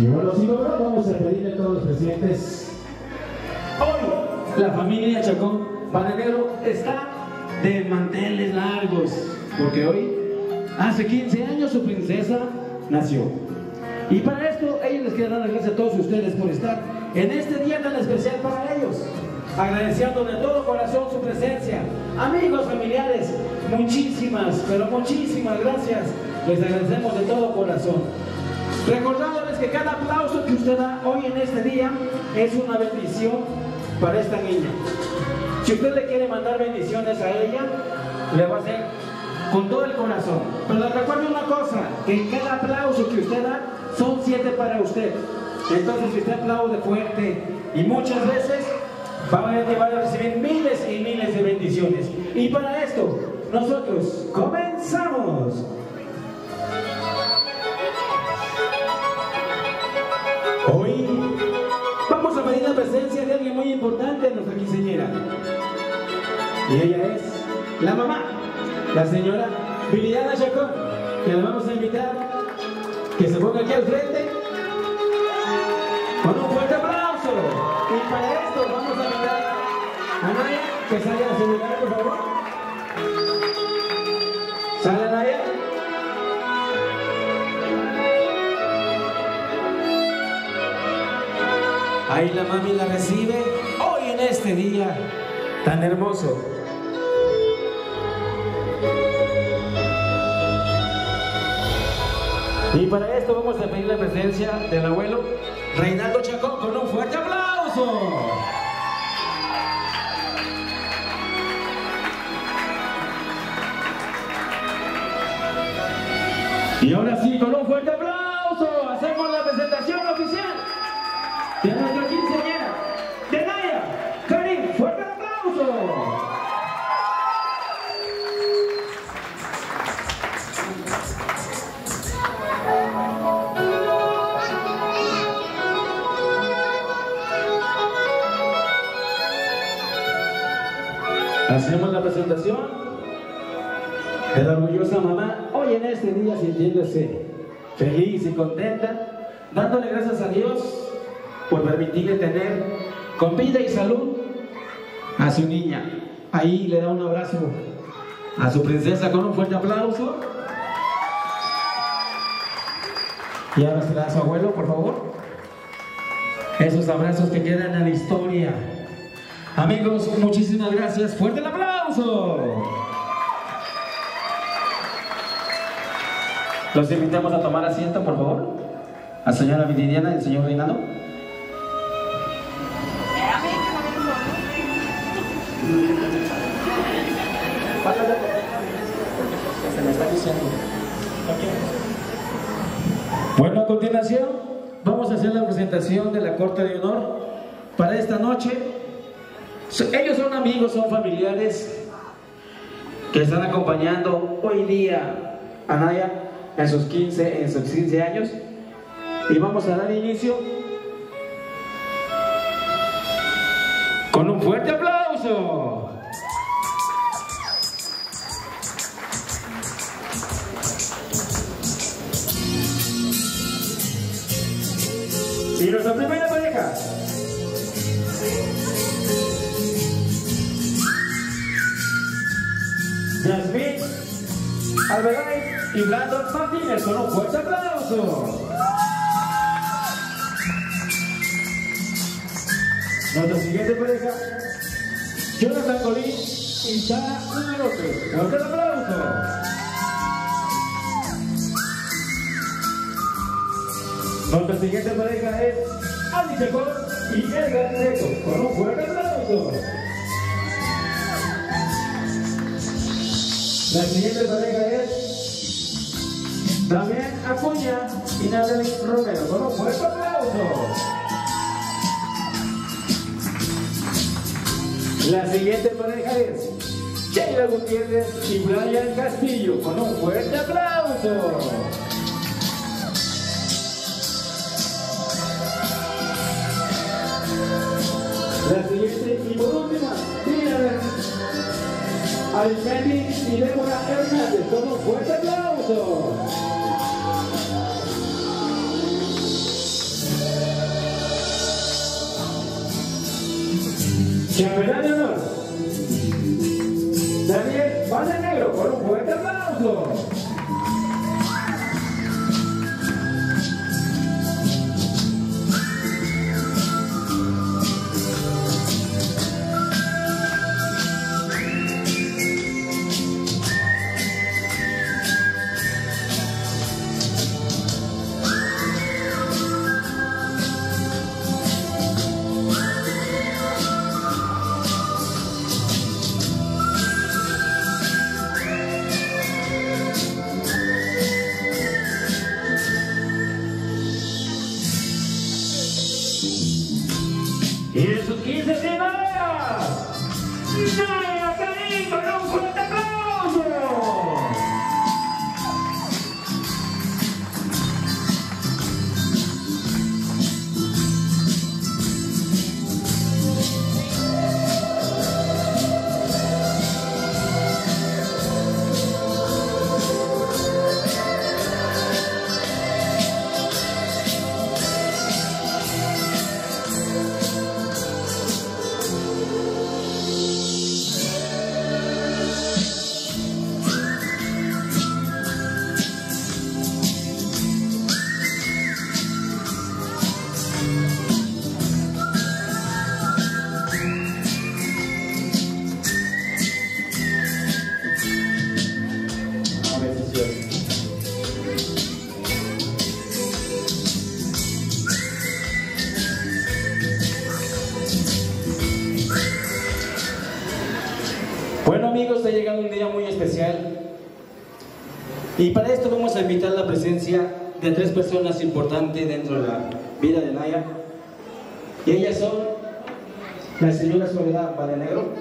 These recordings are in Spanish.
Y bueno, si vamos a pedirle a todos los presentes. Hoy, la familia Chacón Panadero está de manteles largos, porque hoy, hace 15 años, su princesa nació. Y para esto, ellos les quieren dar las gracias a todos ustedes por estar en este día tan especial para ellos. Agradeciendo de todo corazón su presencia. Amigos, familiares, muchísimas, pero muchísimas gracias. Les agradecemos de todo corazón. Recordándoles que cada aplauso que usted da hoy en este día es una bendición para esta niña. Si usted le quiere mandar bendiciones a ella, le va a hacer con todo el corazón. Pero recuerde una cosa, que cada aplauso que usted da son siete para usted. Entonces, si usted aplaude fuerte y muchas veces, va a llevar a recibir miles y miles de bendiciones. Y para esto, nosotros comenzamos. Presencia de alguien muy importante en nuestra quinceañera. Y ella es la mamá, la señora Viliana Chacón, que la vamos a invitar que se ponga aquí al frente con un fuerte aplauso. Y para esto vamos a invitar a Naya que salga a su lugar, por favor. Ahí la mami la recibe hoy en este día tan hermoso. Y para esto vamos a pedir la presencia del abuelo Reinaldo Chacón con un fuerte aplauso. Y ahora sí, con un fuerte aplauso, Hacemos la presentación de la orgullosa mamá hoy en este día sintiéndose feliz y contenta, dándole gracias a Dios por permitirle tener con vida y salud a su niña. Ahí le da un abrazo a su princesa con un fuerte aplauso. Y ahora se da a su abuelo, por favor. Esos abrazos que quedan en la historia. Amigos, muchísimas gracias. Fuerte el aplauso. Los invitamos a tomar asiento, por favor. A señora Viridiana y al señor Reinaldo. Se me está diciendo. Bueno, a continuación vamos a hacer la presentación de la Corte de Honor para esta noche. Ellos son amigos, son familiares que están acompañando hoy día a Naya en sus 15, en sus 15 años. Y vamos a dar inicio con un fuerte aplauso. Y nuestra primera pareja. Alberay y Brandon Martínez con un fuerte aplauso. Nuestra siguiente pareja, Jonathan Colín y Sara López. Fuerte aplauso. Nuestra siguiente pareja es Ali Chacón y Edgar Neto, con un fuerte aplauso. La siguiente pareja es Damián Acuña y Natalie Romero, con un fuerte aplauso. La siguiente pareja es Sheila Gutiérrez y Brian Castillo, con un fuerte aplauso. La siguiente y por última, al Félix y Débora Hernández con un fuerte aplauso. Campeonato de tres personas importantes dentro de la vida de Naya y ellas son la señora Soledad Negro,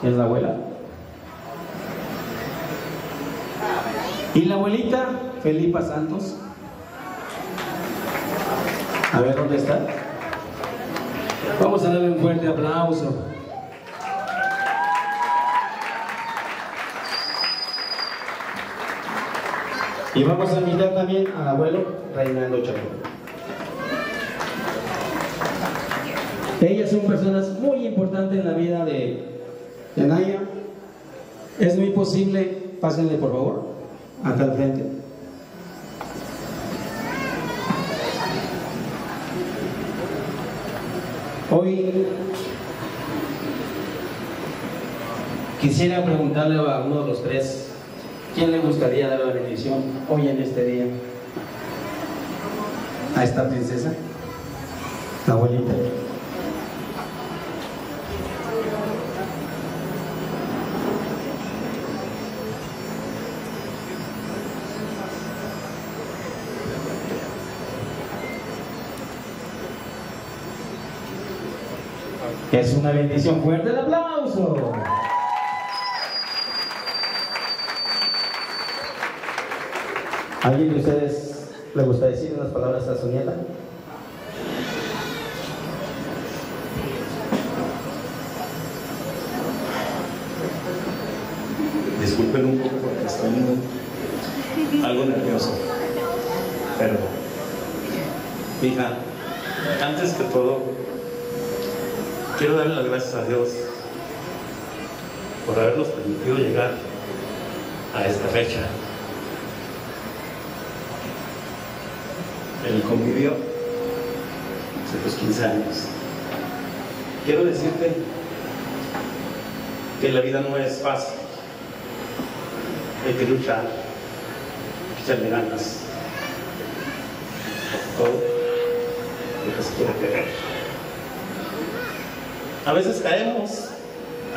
que es la abuela, y la abuelita Felipa Santos. A ver dónde está. Vamos a darle un fuerte aplauso. Y vamos a invitar también al abuelo Reinaldo Chacón. Ellas son personas muy importantes en la vida de, de Naya. Es muy posible, pásenle por favor, acá al frente. Hoy quisiera preguntarle a uno de los tres ¿Quién le gustaría dar la bendición hoy en este día? A esta princesa, la abuelita. Es una bendición fuerte el aplauso. ¿Alguien de ustedes le gusta decir unas palabras a su nieta? Disculpen un poco porque estoy algo nervioso. Pero, hija, antes que todo, quiero darle las gracias a Dios por habernos permitido llegar a esta fecha. Convivio de tus 15 años. Quiero decirte que la vida no es fácil. Hay que luchar, echarle ganas. Todo lo que se quiere querer. A veces caemos,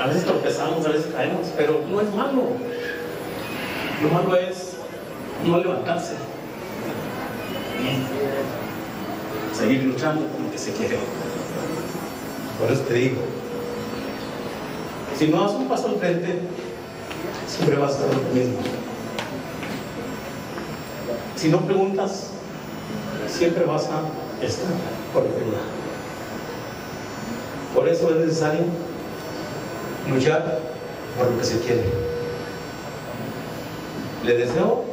a veces tropezamos, a veces caemos, pero no es malo. Lo malo es no levantarse. Seguir luchando con lo que se quiere. Por eso te digo, si no das un paso al frente, siempre vas a hacer lo mismo. Si no preguntas, siempre vas a estar por duda. Por eso es necesario luchar por lo que se quiere. Le deseo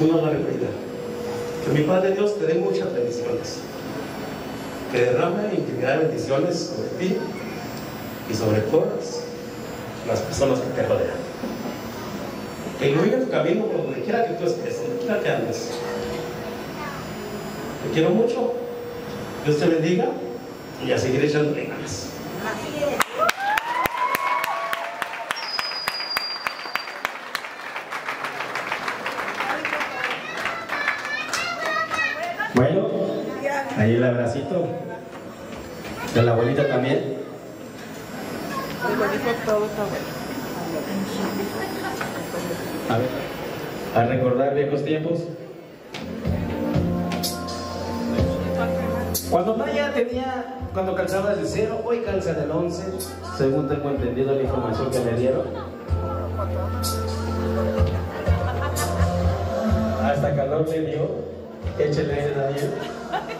una larga vida. Que mi Padre Dios te dé muchas bendiciones. Que derrame infinidad de bendiciones sobre ti y sobre todas las personas que te rodean. Que ilumine tu camino por donde quiera que tú estés, donde quiera que andes. Te quiero mucho. Dios te bendiga y a seguir echando ganas. Bueno, ahí el abracito. De la abuelita también. A ver, a recordar viejos tiempos. Cuando Maya tenía, cuando calzaba desde cero, hoy calza del 11, según tengo entendido la información que me dieron. Hasta calor le dio. Échele, Daniel.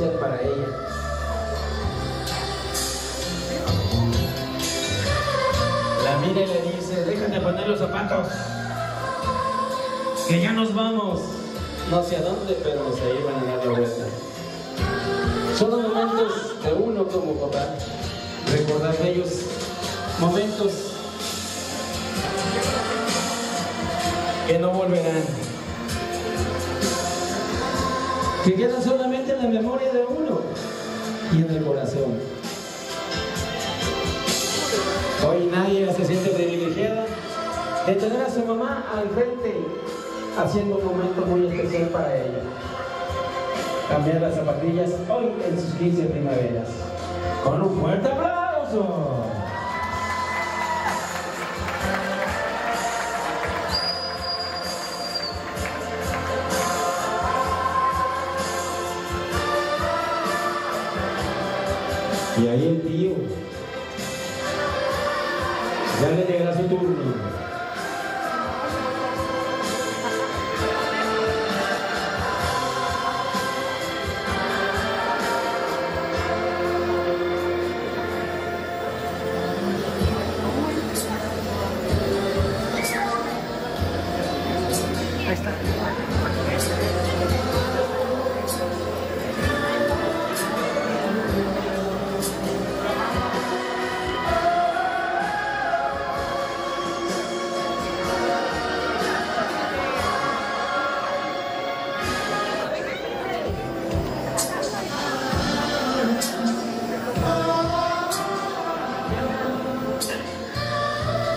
especial para ella. La mira y le dice, déjame poner los zapatos. Que ya nos vamos. No sé a dónde, pero se iban a dar la vuelta. Son los momentos de uno como papá. Recordar bellos momentos que no volverán. Que quedan solamente en la memoria de uno y en el corazón. Hoy nadie se siente privilegiada de tener a su mamá al frente haciendo un momento muy especial para ella. Cambiar las zapatillas hoy en sus 15 primaveras. Con un fuerte aplauso.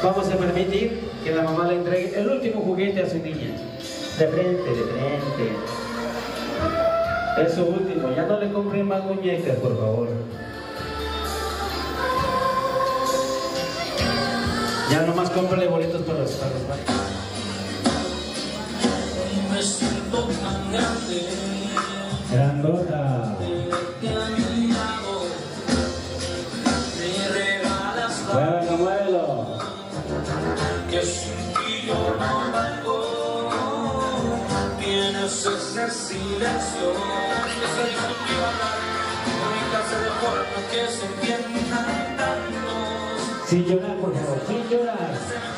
Vamos a permitir que la mamá le entregue el último juguete a su niña. De frente, de frente. Eso último, ya no le compren más muñecas, por favor. Ya nomás cómprale boletos para los. Me siento tan grande Grandota. Muévelo, muévelo. Que sin ti yo no valgo. Tienes ese silencio que se discutió hablar, con clase de forma que se entiendan tantos. Sin llorar, por favor, sin llorar.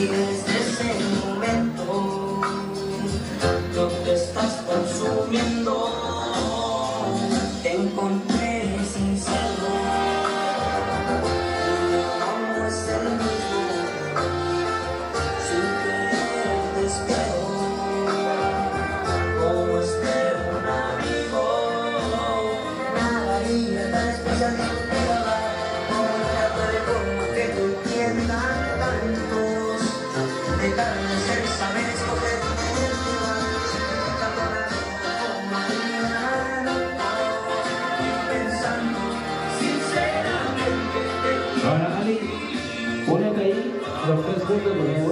Y desde los tres